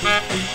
Happy.